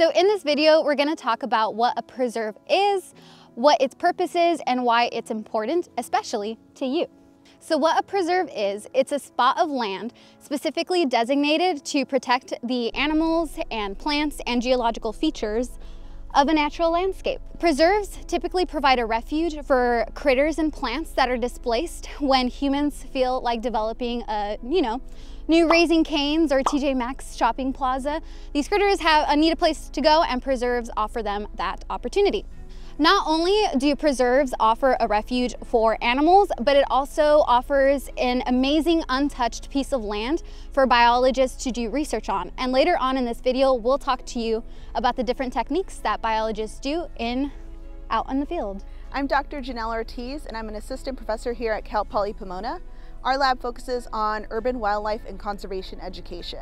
So in this video, we're gonna talk about what a preserve is, what its purpose is, and why it's important, especially to you. So what a preserve is, it's a spot of land specifically designated to protect the animals and plants and geological features of a natural landscape. Preserves typically provide a refuge for critters and plants that are displaced when humans feel like developing a, you know, new Raising Cane's or TJ Maxx shopping plaza. These critters have a need a place to go and preserves offer them that opportunity. Not only do preserves offer a refuge for animals, but it also offers an amazing untouched piece of land for biologists to do research on. And later on in this video, we'll talk to you about the different techniques that biologists do in out in the field. I'm Dr. Janel Ortiz, and I'm an assistant professor here at Cal Poly Pomona. Our lab focuses on urban wildlife and conservation education.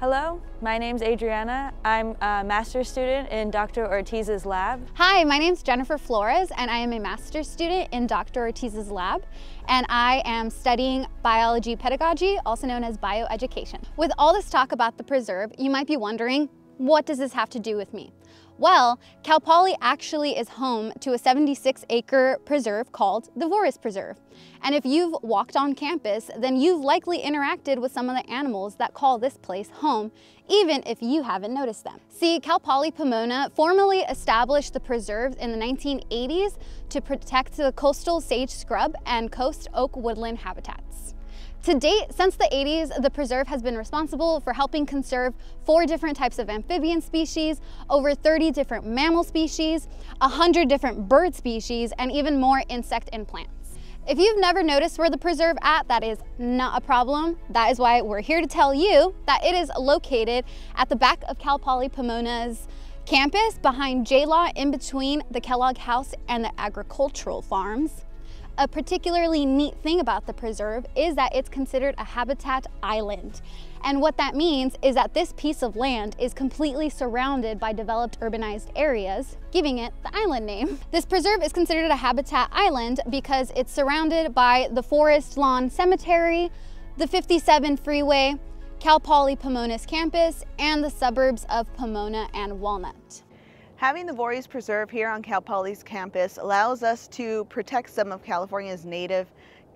Hello, my name's Adriana. I'm a master's student in Dr. Ortiz's lab. Hi, my name's Jennifer Flores and I am a master's student in Dr. Ortiz's lab and I am studying biology pedagogy, also known as bioeducation. With all this talk about the preserve, you might be wondering, what does this have to do with me? Well, Cal Poly actually is home to a 76 acre preserve called the Voorhis Preserve. And if you've walked on campus, then you've likely interacted with some of the animals that call this place home, even if you haven't noticed them. See, Cal Poly Pomona formally established the preserve in the 1980s to protect the coastal sage scrub and coast oak woodland habitats. To date, since the 80s, the preserve has been responsible for helping conserve four different types of amphibian species, over 30 different mammal species, 100 different bird species, and even more insect and plants. If you've never noticed where the preserve at, that is not a problem. That is why we're here to tell you that it is located at the back of Cal Poly Pomona's campus behind J-Law in between the Kellogg House and the agricultural farms. A particularly neat thing about the preserve is that it's considered a habitat island. And what that means is that this piece of land is completely surrounded by developed urbanized areas, giving it the island name. This preserve is considered a habitat island because it's surrounded by the Forest Lawn Cemetery, the 57 freeway, Cal Poly Pomona's campus, and the suburbs of Pomona and Walnut. Having the Voorhis Preserve here on Cal Poly's campus allows us to protect some of California's native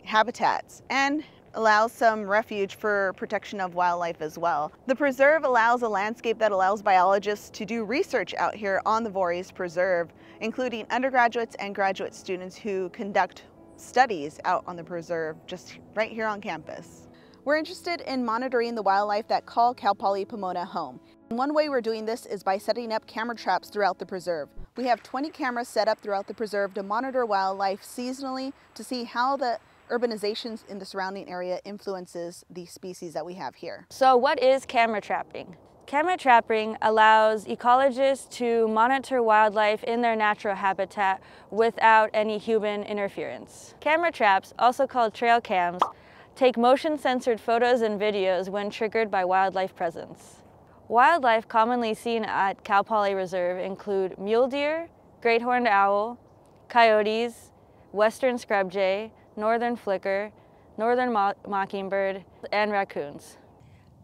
habitats and allows some refuge for protection of wildlife as well. The preserve allows a landscape that allows biologists to do research out here on the Voorhis Preserve, including undergraduates and graduate students who conduct studies out on the preserve just right here on campus. We're interested in monitoring the wildlife that call Cal Poly Pomona home. One way we're doing this is by setting up camera traps throughout the preserve. We have 20 cameras set up throughout the preserve to monitor wildlife seasonally to see how the urbanizations in the surrounding area influences the species that we have here. So what is camera trapping? Camera trapping allows ecologists to monitor wildlife in their natural habitat without any human interference. Camera traps, also called trail cams, take motion censored photos and videos when triggered by wildlife presence. Wildlife commonly seen at Cal Poly Reserve include mule deer, great horned owl, coyotes, western scrub jay, northern flicker, northern mo mockingbird, and raccoons.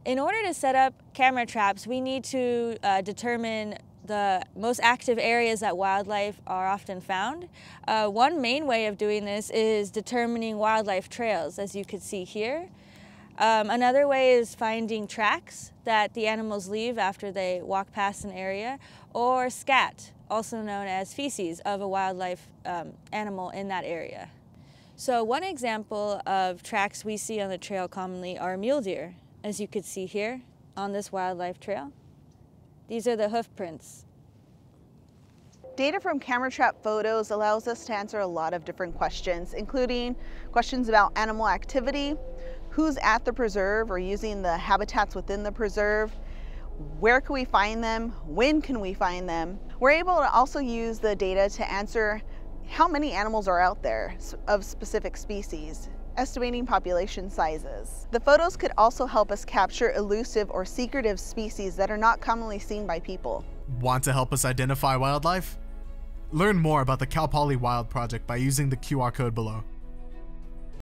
In order to set up camera traps, we need to uh, determine the most active areas that wildlife are often found. Uh, one main way of doing this is determining wildlife trails, as you can see here. Um, another way is finding tracks that the animals leave after they walk past an area, or scat, also known as feces of a wildlife um, animal in that area. So one example of tracks we see on the trail commonly are mule deer, as you could see here on this wildlife trail. These are the hoof prints. Data from camera trap photos allows us to answer a lot of different questions, including questions about animal activity, who's at the preserve or using the habitats within the preserve, where can we find them, when can we find them. We're able to also use the data to answer how many animals are out there of specific species, estimating population sizes. The photos could also help us capture elusive or secretive species that are not commonly seen by people. Want to help us identify wildlife? Learn more about the Cal Poly Wild Project by using the QR code below.